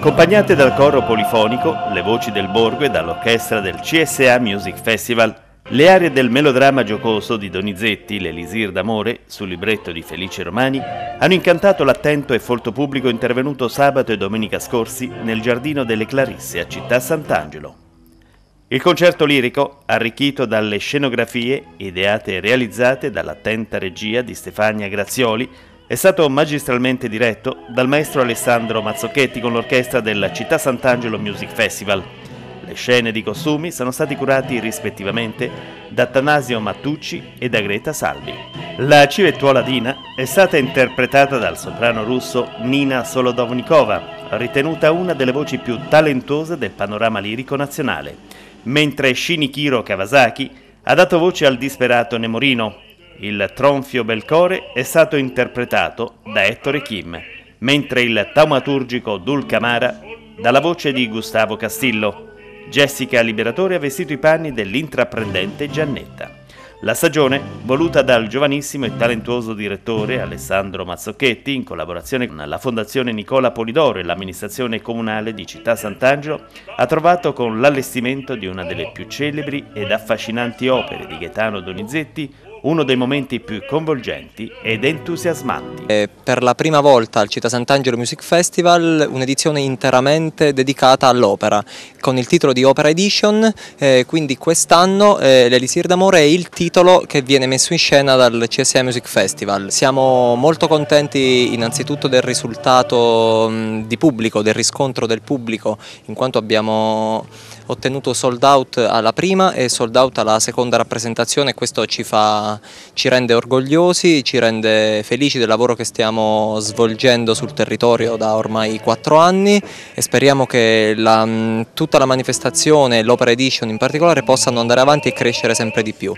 Accompagnate dal coro polifonico, le voci del borgo e dall'orchestra del CSA Music Festival, le arie del melodramma giocoso di Donizetti, l'Elisir d'amore, sul libretto di Felice Romani, hanno incantato l'attento e folto pubblico intervenuto sabato e domenica scorsi nel Giardino delle Clarisse a Città Sant'Angelo. Il concerto lirico, arricchito dalle scenografie ideate e realizzate dall'attenta regia di Stefania Grazioli, è stato magistralmente diretto dal maestro Alessandro Mazzocchetti con l'orchestra del Città Sant'Angelo Music Festival. Le scene di costumi sono stati curati rispettivamente da Tanasio Mattucci e da Greta Salvi. La civettuola Dina è stata interpretata dal soprano russo Nina Solodovnikova, ritenuta una delle voci più talentuose del panorama lirico nazionale, mentre Shinichiro Kawasaki ha dato voce al disperato Nemorino, il tronfio Belcore è stato interpretato da Ettore Kim, mentre il taumaturgico Dulcamara dalla voce di Gustavo Castillo. Jessica Liberatore ha vestito i panni dell'intraprendente Giannetta. La stagione, voluta dal giovanissimo e talentuoso direttore Alessandro Mazzocchetti, in collaborazione con la Fondazione Nicola Polidoro e l'amministrazione comunale di Città Sant'Angelo, ha trovato con l'allestimento di una delle più celebri ed affascinanti opere di Gaetano Donizetti uno dei momenti più coinvolgenti ed entusiasmanti. Eh, per la prima volta al Città Sant'Angelo Music Festival un'edizione interamente dedicata all'opera, con il titolo di Opera Edition, eh, quindi quest'anno eh, l'Elisir d'Amore è il titolo che viene messo in scena dal CSA Music Festival. Siamo molto contenti innanzitutto del risultato mh, di pubblico, del riscontro del pubblico, in quanto abbiamo ottenuto sold out alla prima e sold out alla seconda rappresentazione questo ci, fa, ci rende orgogliosi, ci rende felici del lavoro che stiamo svolgendo sul territorio da ormai quattro anni e speriamo che la, tutta la manifestazione, l'Opera Edition in particolare, possano andare avanti e crescere sempre di più.